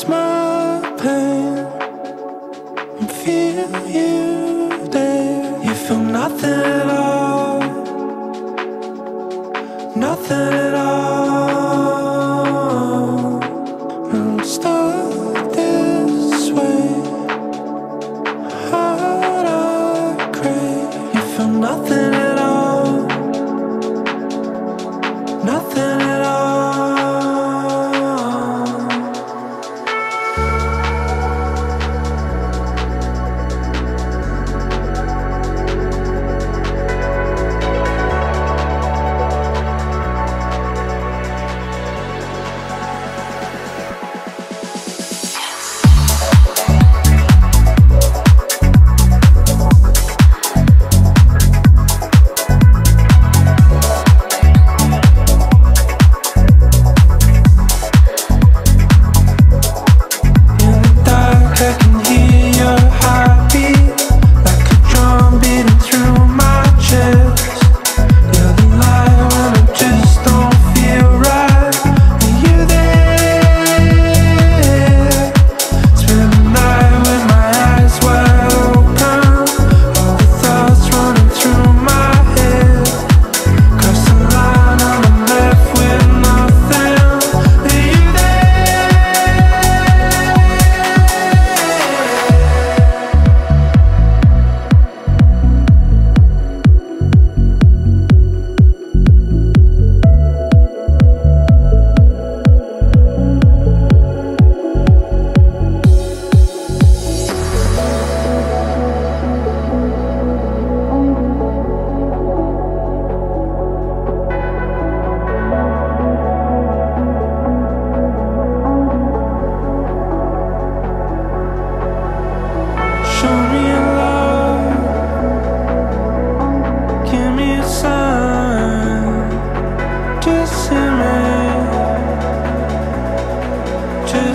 Where's my pain? I feel you there. You feel nothing at all.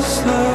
Just